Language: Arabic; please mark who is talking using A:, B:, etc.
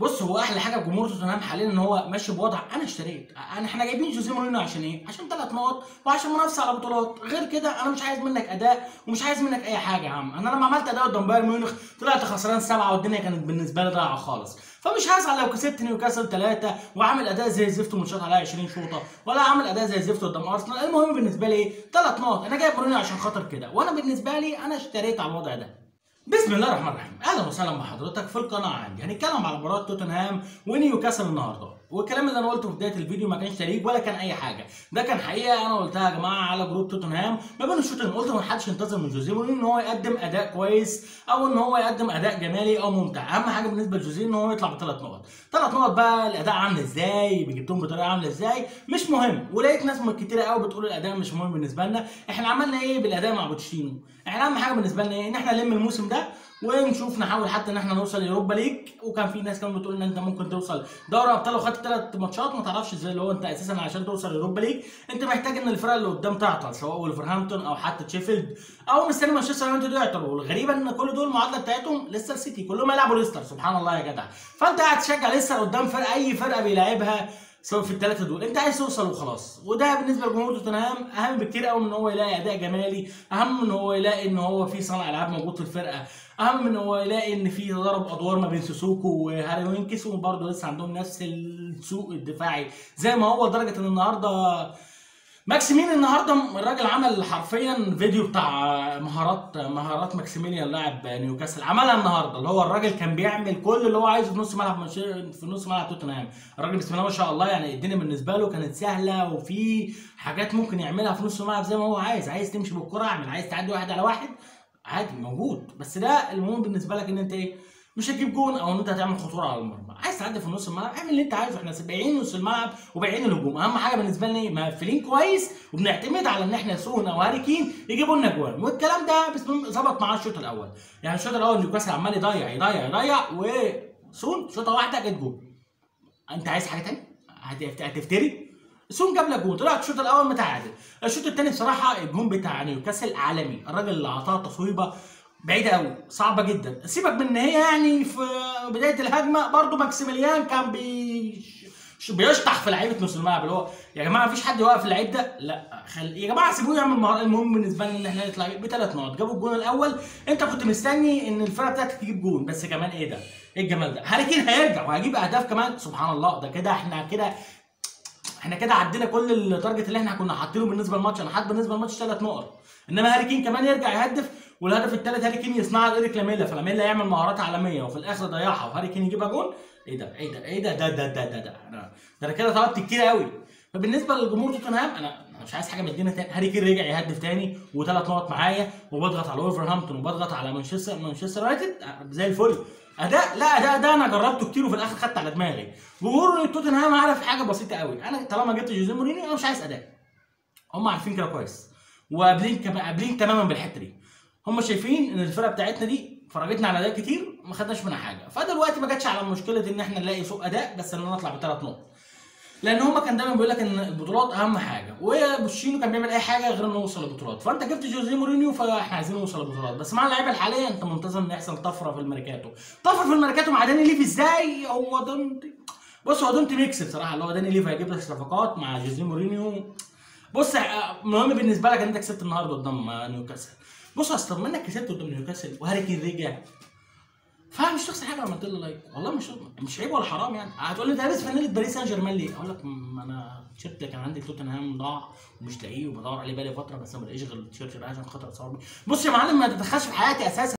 A: بص هو أحلى حاجة جمهور توتنهام حاليا إن هو ماشي بوضع. أنا اشتريت. أنا إحنا جايبين جوزيه مورينيو عشان إيه؟ عشان ثلاث نقط وعشان منافسة على بطولات. غير كده أنا مش عايز منك أداء ومش عايز منك أي حاجة يا عم. أنا لما عملت أداء قدام بايرن ميونخ طلعت خسران سبعة والدنيا كانت بالنسبة لي ضايعة خالص. فمش هزعل لو كسبت نيوكاسل ثلاثة وعامل أداء زي الزفت ومتشاط عليا 20 شوطة ولا عامل أداء زي الزفت قدام أرسنال. المهم بالنسبة لي إيه؟ ثلاث نقط. أنا جايب مورينيو عشان خاطر كده. وأنا بالنسبة لي أنا اشتريت على الوضع ده. بسم الله الرحمن الرحيم. أهلا وسهلا بحضرتك في القناة عندي. هنتكلم على مباراة توتنهام ونيوكاسل النهارده. والكلام اللي أنا قلته في بداية الفيديو ما كانش تريقة ولا كان أي حاجة. ده كان حقيقة أنا قلتها يا جماعة على جروب توتنهام. ما بين الشوطين قلت ما حدش ينتظر من جوزيه مورينيو إن هو يقدم أداء كويس أو إن هو يقدم أداء جمالي أو ممتع. أهم حاجة بالنسبة لجوزيه إن هو يطلع بثلاث نقط. ثلاث نقط بقى الأداء عامل إزاي؟ جبتهم بطريقة عاملة إزاي؟ مش مهم. ولقيت ناس كتيرة قوي بتقول الأداء مش مهم بالنسبة لنا. إحنا عملنا إيه بالأداء مع بوتشيتينو؟ إحنا أهم حاجة بالنسبة لنا إيه؟ إن إحنا نلم الموسم ده ونشوف نحاول حتى إن إحنا نوصل Europa League. وكان في ناس كانت بتقول إن أنت ممكن توصل دوري أبطال لو خدت ثلاث ماتشات ما تعرفش إزاي اللي هو انت أساسا عشان توصل Europa League انت محتاج ان الفرق اللي قدام تعطل سواء وولفرهامبتون أو حتى شيفيلد أو مستني مانشستر يونايتد يعطل. والغريبه إن كل دول المعادله بتاعتهم ليستر سيتي كلهم يلعبوا ليستر سبحان الله يا جدع. فأنت قاعد تشجع ليستر قدام فرقة أي فرقة بيلاعبها سواء في الثلاثه دول. انت عايز توصل وخلاص. وده بالنسبة لجمهور توتنهام أهم بكتير قوي من إن هو يلاقي أداء جمالي. أهم من إن هو يلاقي إن هو في صانع ألعاب موجود في الفرقة. أهم إن هو يلاقي إن في تضارب أدوار ما بين سيسوكو وهاري وينكس وبرضه لسه عندهم نفس السوء الدفاعي. زي ما هو لدرجة إن النهارده ماكسيمين النهارده الراجل عمل حرفيا فيديو بتاع مهارات مهارات ماكسيمين لاعب نيوكاسل عملها النهارده اللي هو الراجل كان بيعمل كل اللي هو عايزه في نص ملعب في نص ملعب توتنهام. الراجل بسم الله ما شاء الله يعني الدنيا بالنسبة له كانت سهلة وفي حاجات ممكن يعملها في نص الملعب زي ما هو عايز عايز تمشي بالكرة اعمل عايز تعدي واحد على واحد عادي موجود. بس ده المهم بالنسبة لك إن أنت إيه؟ مش هتجيب جون أو إن أنت هتعمل خطورة على المرمى. عايز تعدي في نص الملعب اعمل اللي أنت عايزه. إحنا بايعين نص الملعب وبايعين الهجوم. أهم حاجة بالنسبة لنا إيه؟ مقفلين كويس وبنعتمد على إن إحنا سون أو هاري كين يجيبوا لنا جوان. والكلام ده ظبط معاه الشوط الأول. يعني الشوط الأول نيوكاسل عمال يضيع يضيع يضيع وسون شوطة واحدة جت جون. أنت عايز حاجة ثانية هتفتري؟ سون جاب لك جون. طلع الشوط الأول متعادل. الشوط الثاني بصراحة الجون بتاع نيوكاسل عالمي. الراجل اللي أداها تصويبة بعيدة قوي صعبة جدا. سيبك من إن هي يعني في بداية الهجمة برضو ماكسيميليان كان بي بيشطح في لعيبة نص الملعب اللي هو يا جماعة مفيش حد يوقف اللعيب ده؟ لا خل... يا جماعة سيبوه يعمل مهارة المهم بالنسبة لنا إن إحنا نطلع بثلاث نقط. جابوا الجون الأول. أنت كنت مستني إن الفرقة بتاعتك تجيب جون بس كمان إيه ده؟ إيه الجمال ده؟ هاري كين هيرجع وهيجيب أهداف كمان. سبحان الله ده كده إحنا كده إحنا كده عدينا كل ال target اللي إحنا كنا حاطينه بالنسبة للماتش أنا حاطط بالنسبة للماتش ثلاث نقط. انما هاري كين كمان يرجع يهدف والهدف الثالث هاري كين يصنعها لإيريك لاميلا. فلاميلا يعمل مهارات عالمية وفي الآخر ضيعها وهاري كين يجيبها جون. إيه ده؟ إيه ده؟ إيه ده؟ ده ده ده ده ده. ده أنا كده طلبت كتير قوي. فبالنسبة للجمهور توتنهام أنا مش عايز حاجة من الدنيا تاني. هاري كين رجع يهدف تاني وثلاث نقط معايا وبضغط على ولفرهامبتون وبضغط على مانشستر مانشستر يونايتد زي الفل. أداء لا أداء ده أنا جربته كتير وفي الآخر خدت على دماغي. جمهور توتنهام عارف حاجة بسيطة قوي. أنا طالما جبت جوزيه مورينيو أنا مش عايز أداء. هم عارفين كده كويس. وقابلين قابلين تماما بالحتة دي. هم شايفين إن الفرقة بتاعتنا دي فرجتنا على أداء كتير ما خدناش منها حاجة. فدلوقتي ما جاتش على مشكلة إن إحنا نلاقي سوء أداء بس إن نطلع بثلاث نقط. لأن هما كان دايما بيقول لك إن البطولات أهم حاجة. وبوتشيتينو كان بيعمل أي حاجة غير إنه يوصل للبطولات. فأنت جبت جوزيه مورينيو فإحنا عايزين نوصل للبطولات. بس مع اللعيبة الحالية أنت منتظر إن يحصل طفرة في الميركاتو. طفرة في الميركاتو مع دانيال ليفي إزاي؟ هو don't بص هو don't mix بصراحة. اللي هو دانيال ليفي هيجيب لك صفقات مع جوزيه مورينيو. بص المهم بالنسبة لك إن أنت كسبت النهارده قدام نيوكاسل. بص اصل منك كسبت قدام نيوكاسل وهاري كين رجع. فمش تخسر حاجة لما عملت له لايك والله مش مش عيب ولا حرام يعني. هتقول لي انت لابس فانيله باريس سان جيرمان ليه؟ أقول لك ما أنا التيشيرت كان عندي توتنهام ضاع ومش لاقيه وبدور عليه بقالي فترة بس ما بلاقيش غير التيشيرت ده عشان خاطر اتصور بيه. بص يا معلم ما تتدخلش في حياتي أساسا.